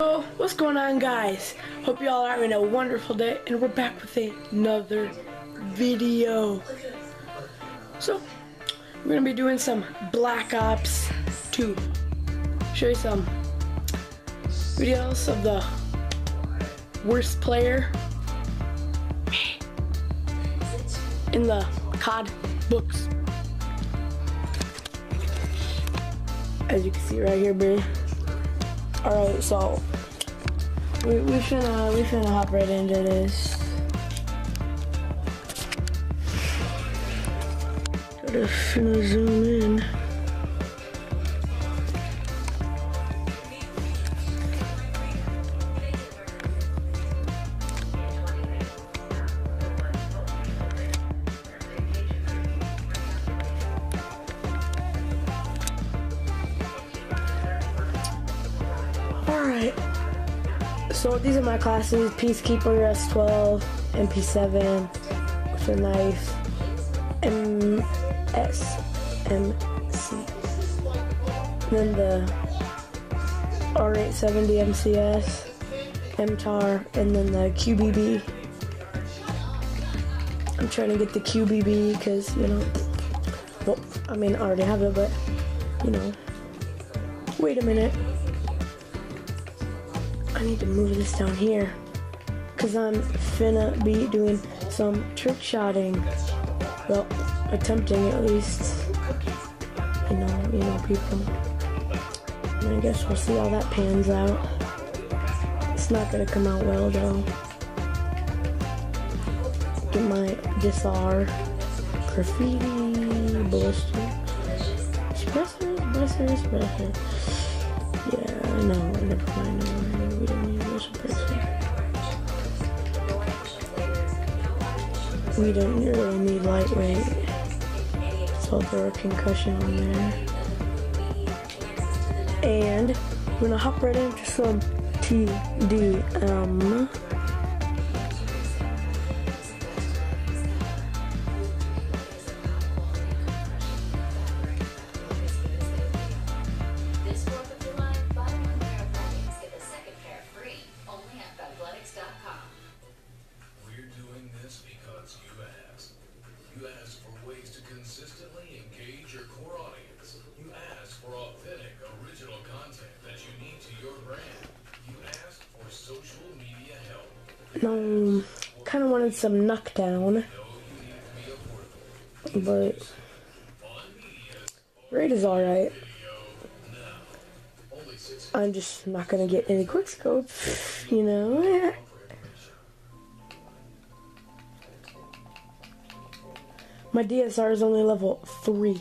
So, what's going on guys? Hope y'all are having a wonderful day and we're back with another video. So, we're gonna be doing some Black Ops 2. Show you some videos of the worst player in the COD books. As you can see right here, baby. Alright, so we we finna we finna hop right into this. Gotta finna zoom in. Alright. So these are my classes, Peacekeeper S12, MP7, with a knife, MSMC. Then the R870 MCS, MTAR, and then the QBB. I'm trying to get the QBB because, you know, well, I mean, I already have it, but, you know. Wait a minute. I need to move this down here because I'm finna be doing some trick shotting. Well, attempting at least. You know, you know, people. And I guess we'll see how that pans out. It's not gonna come out well though. Get my disar graffiti ballistic suppressor, suppressor, suppressor. Yeah, I know. Never mind. Never mind. We don't need this suppressor. We don't really need lightweight. So throw a concussion on there. And we're gonna hop right into some TDM. Wanted some knockdown, Know you need to be affordable. but On media's rate is alright. video now. Only six I'm just not gonna get any quick scope, you know. My DSR is only level 3. Do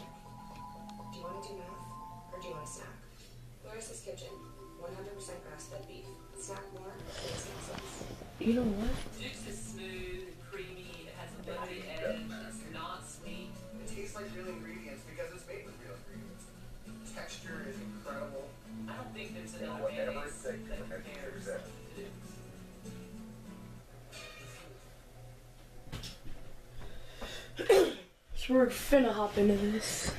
you want to we're finna hop into this.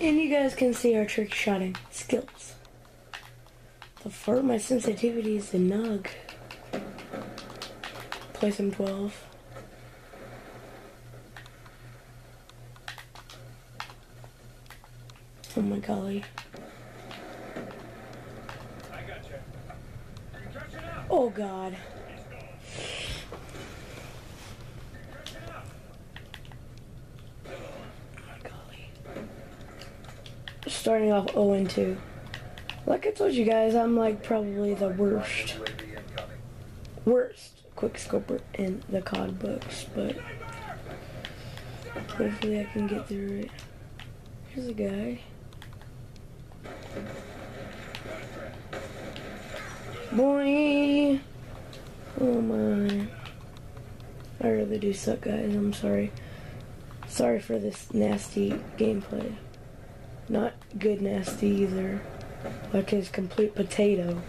And you guys can see our trick shotting skills. The for my sensitivity is the nug. Place him 12. Oh my golly. Oh god. Starting off 0 and 2. Like I told you guys, I'm like probably the worst. Worst quick scoper in the COD books, but hopefully I can get through it. Here's a guy. Boy! Oh my. I really do suck, guys. I'm sorry. Sorry for this nasty gameplay. Not good nasty either. Like his complete potato.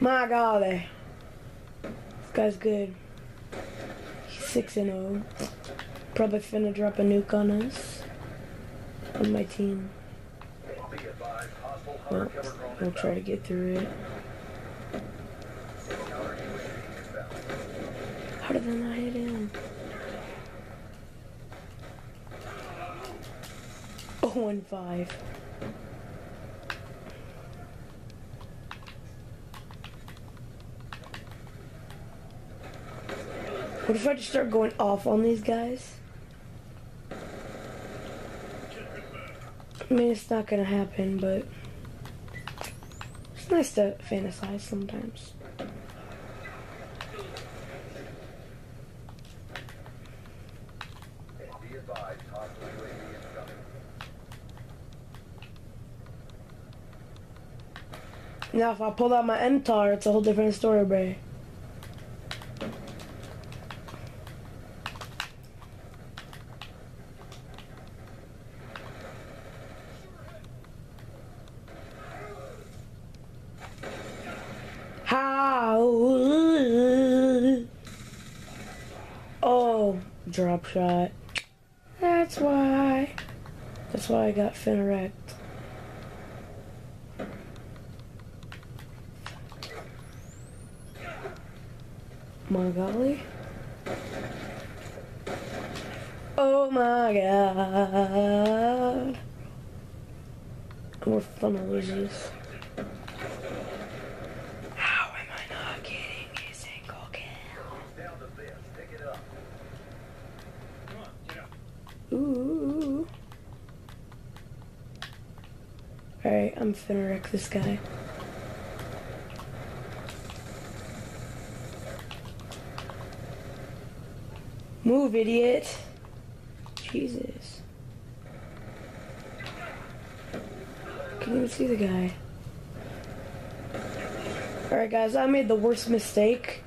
My golly. This guy's good. He's 6 and 0. Probably finna drop a nuke on us. On my team. Well, we'll try to get through it. How did I not hit him? Oh, and 5. What if I just start going off on these guys? Mean, it's not gonna happen, but it's nice to fantasize sometimes. Now, if I pull out my MTAR, it's a whole different story, bro. How? Oh, drop shot. That's why. That's why I got wrecked. My golly. Oh my god. Gonna lose this. How am I not getting a single kill? Down to this. Pick it up. Ooh. Alright, I'm finna wreck this guy. Move, idiot. Jesus. Can't even see the guy. Alright, guys, I made the worst mistake.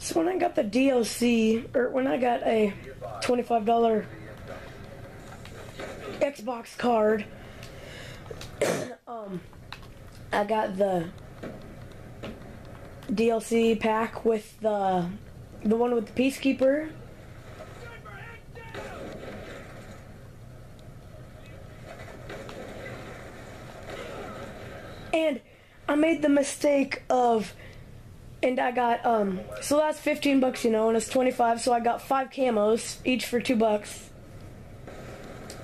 So when I got the DLC, or when I got a $25 Xbox card, um, I got the DLC pack with the the one with the Peacekeeper. And I made the mistake of and I got um so that's 15 bucks, you know, and it's 25, so I got 5 camos each for 2 bucks.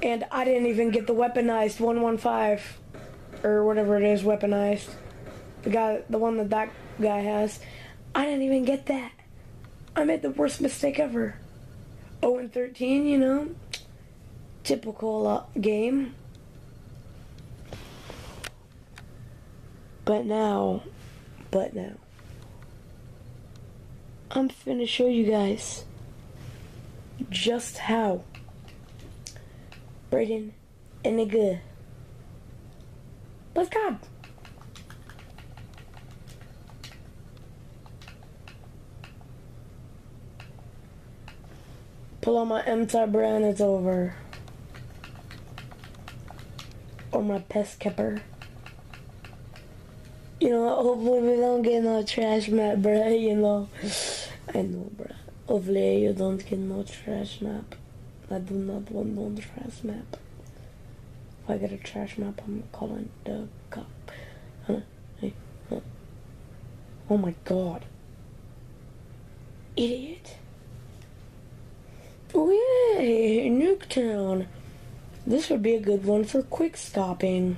And I didn't even get the weaponized 115 or whatever it is weaponized. The guy the one that that guy has. I didn't even get that. I made the worst mistake ever. 0 and 13, you know. Typical uh, game. But now, but now, I'm finna show you guys just how Brayden and nigga. Let's go. Pull on my M-Type brand, it's over. Or my Peacekeeper. You know, hopefully we don't get no trash map, bruh, you know. I know, bruh. Hopefully you don't get no trash map. I do not want no trash map. If I get a trash map, I'm calling the cop. Oh my god. Idiot. Oh Nuketown. This would be a good one for quick stopping.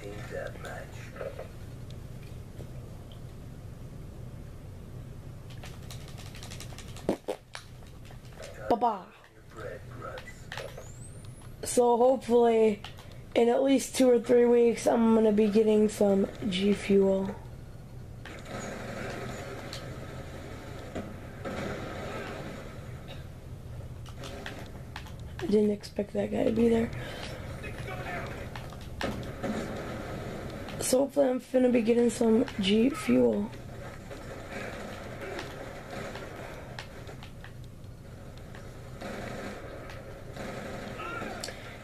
Team deathmatch. So hopefully, in at least two or three weeks, I'm gonna be getting some G Fuel. I didn't expect that guy to be there. So hopefully I'm finna be getting some G Fuel.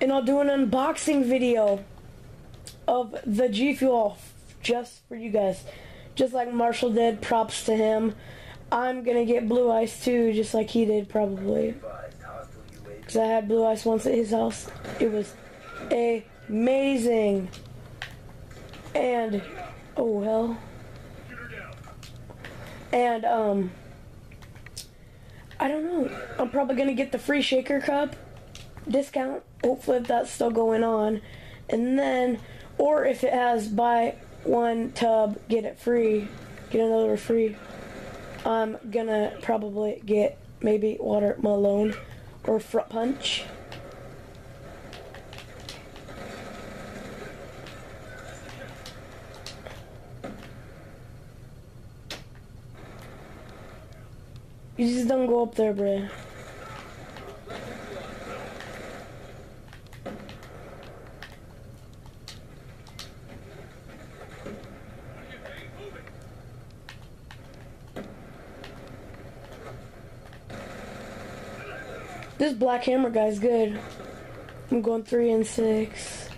And I'll do an unboxing video of the G Fuel just for you guys. Just like Marshall did, props to him. I'm gonna get blue ice too, just like he did probably. Because I had blue ice once at his house. It was amazing. And, oh hell. And, um, I don't know. I'm probably gonna get the free shaker cup discount. Hopefully, if that's still going on. And then, or if it has buy one tub, get it free, get another free. I'm gonna probably get maybe water Malone or fruit punch. You just don't go up there, bruh. Black Hammer guy's good. I'm going three and six.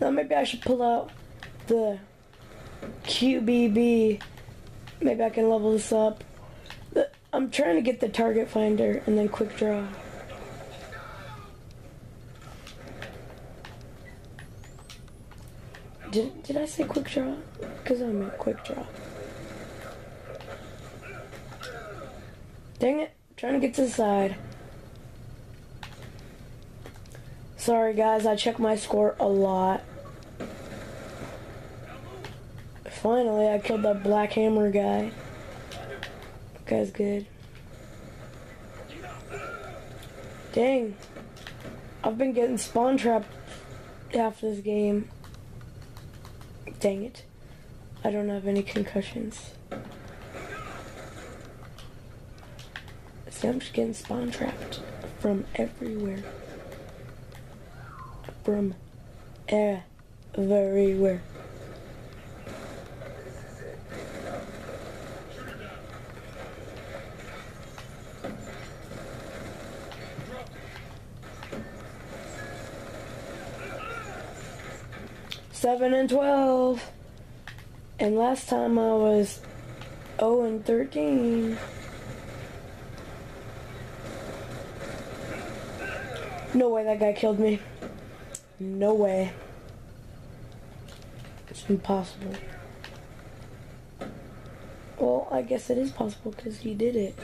Now maybe I should pull out the QBB. Maybe I can level this up. I'm trying to get the target finder and then quick draw. Did, did I say quick draw? Because I meant quick draw. Dang it. Trying to get to the side. Sorry guys, I check my score a lot. Finally, I killed that Black Hammer guy. That guy's good. Dang. I've been getting spawn trapped half this game. Dang it. I don't have any concussions. Just getting spawn trapped from everywhere. From everywhere. Seven and twelve. And last time I was 0 and 13. No way that guy killed me. No way. It's impossible. Well, I guess it is possible because he did it.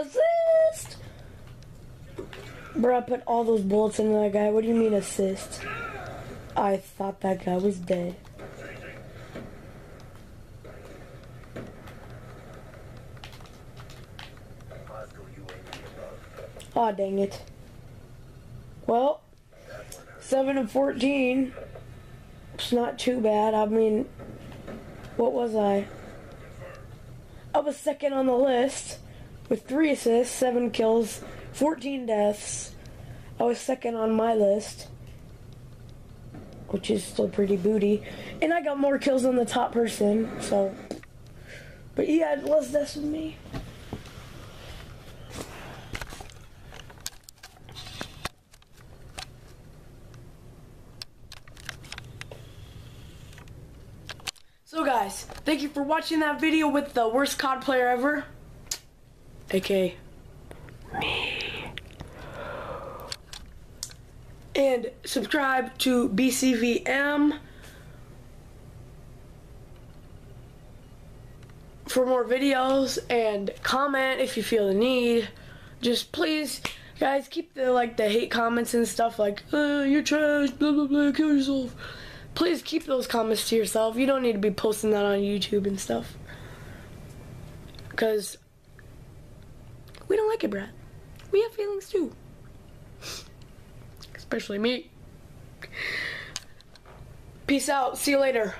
Assist! Bro, I put all those bullets into that guy. What do you mean assist? I thought that guy was dead. Aw, oh, dang it. Well, 7 and 14. It's not too bad. I mean, what was I? I was second on the list with 3 assists, 7 kills, 14 deaths. I was second on my list, which is still pretty booty. And I got more kills than the top person, so. But he had less deaths than me. So guys, thank you for watching that video with the worst COD player ever. AK me. And subscribe to BBCVM for more videos and comment if you feel the need. Just please, guys, keep the like the hate comments and stuff like uh, you're trash, blah blah blah, kill yourself. Please keep those comments to yourself. You don't need to be posting that on YouTube and stuff. Cause we don't like it, Brad. We have feelings too. Especially me. Peace out. See you later.